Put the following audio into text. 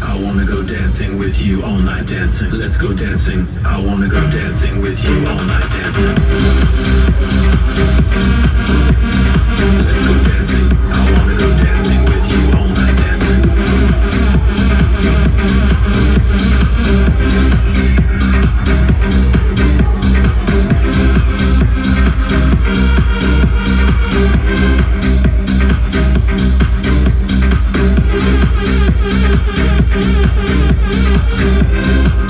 I wanna go dancing with you all night dancing. Let's go dancing. I wanna go dancing with you all night dancing. Let's go dancing. I wanna go dancing with you all night dancing. Thank you.